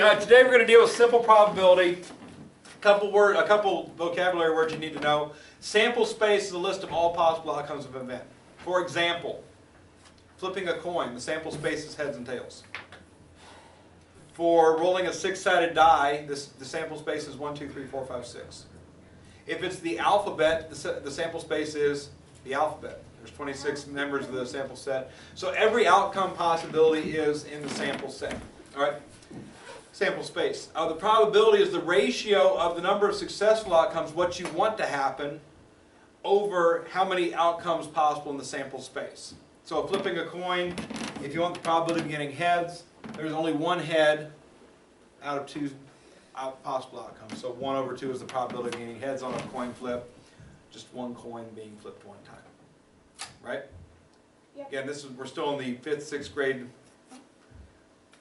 uh, today we're going to deal with simple probability. Couple word, a couple vocabulary words you need to know. Sample space is a list of all possible outcomes of an event. For example, flipping a coin, the sample space is heads and tails. For rolling a six-sided die, this, the sample space is one, two, three, four, five, six. If it's the alphabet, the, the sample space is the alphabet. There's 26 members of the sample set. So every outcome possibility is in the sample set. All right? Sample space. Uh, the probability is the ratio of the number of successful outcomes, what you want to happen, over how many outcomes possible in the sample space. So flipping a coin, if you want the probability of getting heads, there's only one head out of two out possible outcomes. So 1 over 2 is the probability of getting heads on a coin flip, just one coin being flipped one time. Right? Yep. Again, this is we're still in the fifth, sixth grade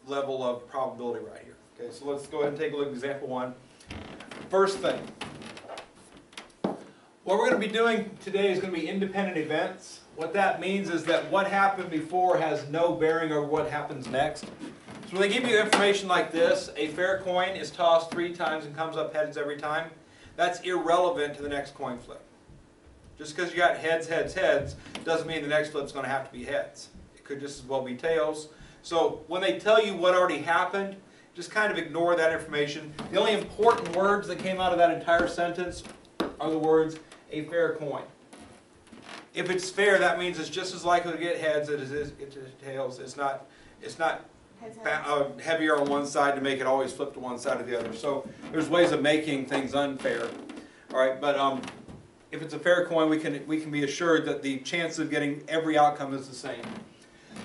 level of probability right here. Okay, so let's go ahead and take a look at example one. First thing. What we're going to be doing today is going to be independent events. What that means is that what happened before has no bearing over what happens next. So when they give you information like this, a fair coin is tossed three times and comes up heads every time, that's irrelevant to the next coin flip. Just because you got heads, heads, heads, doesn't mean the next flip's going to have to be heads. It could just as well be tails. So when they tell you what already happened, just kind of ignore that information. The only important words that came out of that entire sentence are the words, a fair coin. If it's fair, that means it's just as likely to get heads as it is get tails. It's not, it's not uh, heavier on one side to make it always flip to one side or the other. So there's ways of making things unfair. All right, but um, if it's a fair coin, we can we can be assured that the chance of getting every outcome is the same.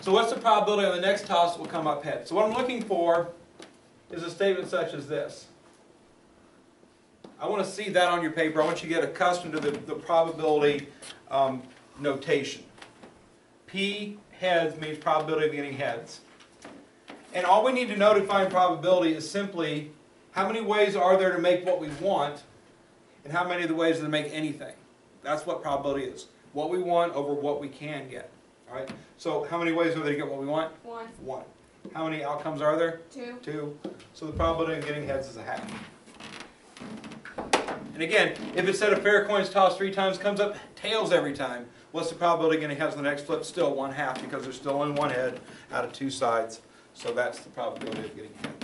So what's the probability on the next toss will come up heads? So what I'm looking for is a statement such as this. I want to see that on your paper. I want you to get accustomed to the, the probability um, notation. P heads means probability of getting heads. And all we need to know to find probability is simply how many ways are there to make what we want and how many of the ways to make anything. That's what probability is. What we want over what we can get. All right? So how many ways are there to get what we want? One, One. How many outcomes are there? two, Two. So the probability of getting heads is a half. And again, if it said a fair coin's tossed three times, comes up tails every time, what's the probability of getting heads on the next flip? Still one half because there's still only one head out of two sides. So that's the probability of getting heads.